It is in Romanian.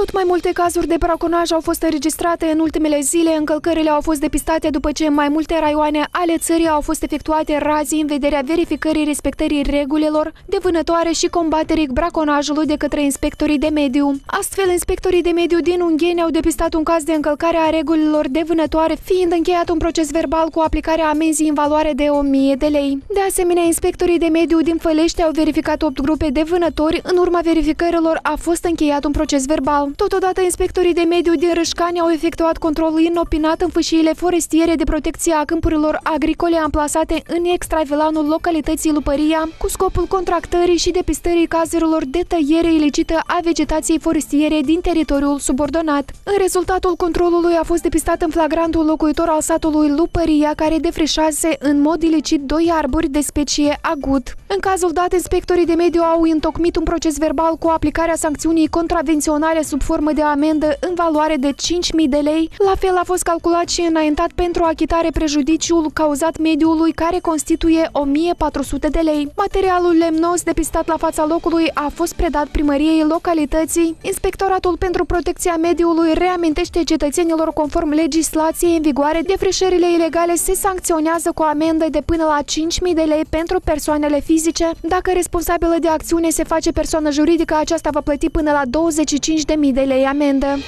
Tot mai multe cazuri de braconaj au fost înregistrate în ultimele zile. Încălcările au fost depistate după ce în mai multe raioane ale țării au fost efectuate razii în vederea verificării respectării regulilor de vânătoare și combaterii braconajului de către inspectorii de mediu. Astfel, inspectorii de mediu din Ungheni au depistat un caz de încălcare a regulilor de vânătoare, fiind încheiat un proces verbal cu aplicarea amenzii în valoare de 1000 de lei. De asemenea, inspectorii de mediu din Fălești au verificat 8 grupe de vânători. În urma verificărilor a fost încheiat un proces verbal. Totodată, inspectorii de mediu din Râșcani au efectuat controlul inopinat în fâșiile forestiere de protecție a câmpurilor agricole amplasate în extravilanul localității Lupăria, cu scopul contractării și depistării cazurilor de tăiere ilicită a vegetației forestiere din teritoriul subordonat. În rezultatul controlului a fost depistat în flagrantul locuitor al satului Lupăria, care defrișase în mod ilicit doi arbori de specie agut. În cazul dat, inspectorii de mediu au întocmit un proces verbal cu aplicarea sancțiunii contravenționale sub formă de amendă în valoare de 5.000 de lei. La fel a fost calculat și înaintat pentru achitare prejudiciul cauzat mediului care constituie 1.400 de lei. Materialul lemnos depistat la fața locului a fost predat primăriei localității. Inspectoratul pentru protecția mediului reamintește cetățenilor conform legislației în vigoare defrișările ilegale se sancționează cu amendă de până la 5.000 de lei pentru persoanele fizice. Dacă responsabilă de acțiune se face persoană juridică, aceasta va plăti până la 25.000 de lei amendă.